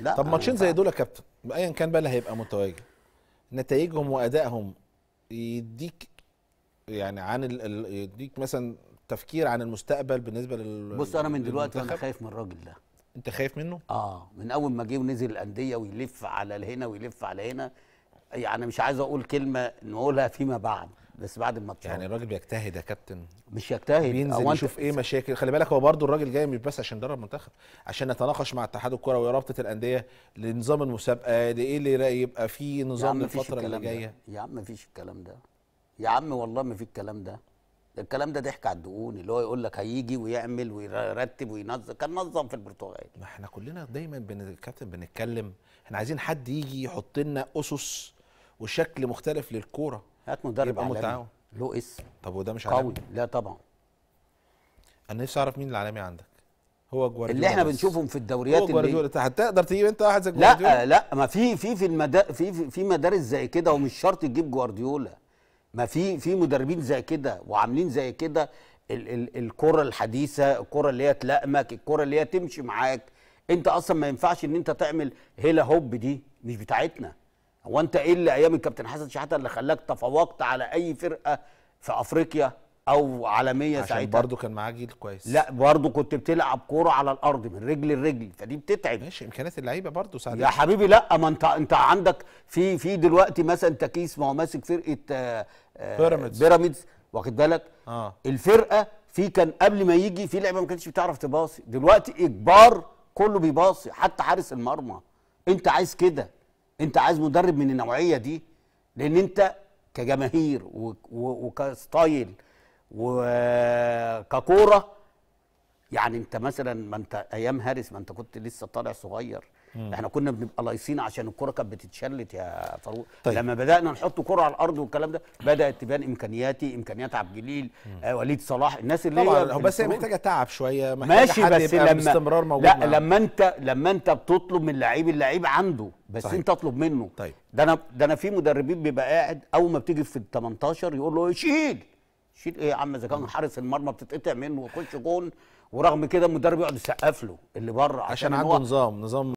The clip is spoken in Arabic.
لا طب ماتشين ما زي. دول يا كابتن ايا كان بقى اللي هيبقى متواجد نتائجهم وأدائهم يديك يعني عن ال... ال... يديك مثلا تفكير عن المستقبل بالنسبة لل بص أنا من دلوقتي أنا؟ خايف من الراجل ده أنت خايف منه آه من أول ما جه ونزل الأندية ويلف على هنا ويلف على هنا يعني مش عايز أقول كلمة نقولها فيما بعد بس بعد الماتش يعني الراجل بيجتهد يا كابتن. مش يجتهد. بينزل يشوف إيه مشاكل. خلي بالك هو برضو الراجل جاي مش بس عشان يدرب منتخب عشان نتناقش مع اتحاد الكرة ورابطه الأندية لنظام المسابقة لايه اللي يبقى فيه نظام للفتره اللي ده. جاية؟ يا عم مفيش الكلام ده. يا عم والله ما في الكلام ده. ده الكلام ده ضحك على الدقون اللي هو يقول لك هيجي ويعمل ويرتب وينظم. كان نظم في البرتغال. ما إحنا كلنا دايما بن الكابتن بنتكلم إحنا عايزين حد يجي يحط لنا أسس وشكل مختلف للكورة. هات مدرب يبقى عالمي. متعاون. له اسم. طب وده مش قوي. عالمي؟ لا طبعا. أنا نفسي أعرف مين العالمي عندك. هو جوارديولا اللي إحنا. بنشوفهم في هو الدوريات اللي جوارديولا. انت هتقدر تجيب أنت واحد زي جوارديولا؟ لا لا ما في في في المدا في في, في مدارس زي كده ومش شرط تجيب جوارديولا. ما في في مدربين زي كده وعاملين زي كده. ال ال الكرة الحديثة الكرة اللي هي تلائمك الكرة اللي هي تمشي معاك. أنت أصلا ما ينفعش إن أنت تعمل هيلا هوب دي. مش بتاعتنا. هو أنت إيه اللي أيام الكابتن حسن شحاتة اللي خلاك تفوقت على أي فرقة في أفريقيا أو عالمية عشان ساعتها؟ برضه كان معاه جيل كويس. لا برضه كنت بتلعب كورة على الأرض من رجل لرجل فدي بتتعب. ماشي إمكانيات اللعيبة برضه ساعدت يا حبيبي لا ما أنت أنت عندك في في دلوقتي مثلا تكيس ما هو ماسك فرقة آه، آه، بيراميدز. بيراميدز واخد بالك؟ آه. الفرقة في كان قبل ما يجي في لعيبة ما كانتش بتعرف تباصي. دلوقتي إجبار كله بيباصي حتى حارس المرمى. أنت عايز كده. انت عايز مدرب من النوعية دي لأن انت كجماهير وكستايل وككوره يعني انت مثلا ما انت أيام هارس ما انت كنت لسه طالع صغير إحنا كنا بنبقى لايصين عشان الكرة كانت بتتشلت يا فاروق طيب. لما بدأنا نحط كرة على الأرض والكلام ده بدأت تبان إمكانياتي إمكانيات عبد الجليل آه وليد صلاح الناس اللي طبعا هي هو بس هي. محتاجة تعب شوية محتاجة ماشي حد بس يبقى لما باستمرار موجود لا معاه. لما انت لما انت بتطلب من اللعيب اللعيب عنده بس. صحيح. انت اطلب منه طيب. ده أنا ده أنا في مدربين بيبقى قاعد أول ما بتيجي في ال 18 يقول له شيل شيل إيه يا عم؟ إذا كان حارس المرمى بتتقطع منه ويخش جون ورغم كده المدرب يقعد يسقف له اللي بره عشان إن عنده نظام نظام